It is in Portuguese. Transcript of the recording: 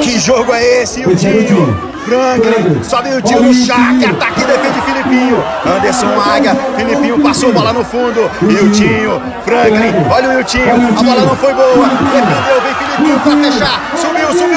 Que jogo é esse, o Franklin, sobe o tio no ataque, ataque defende Filipinho. Anderson Maga, Filipinho passou a bola no fundo. E Franklin, olha o Wiltinho, a bola não foi boa. Defendeu, vem Filipinho pra fechar. Subiu, subiu.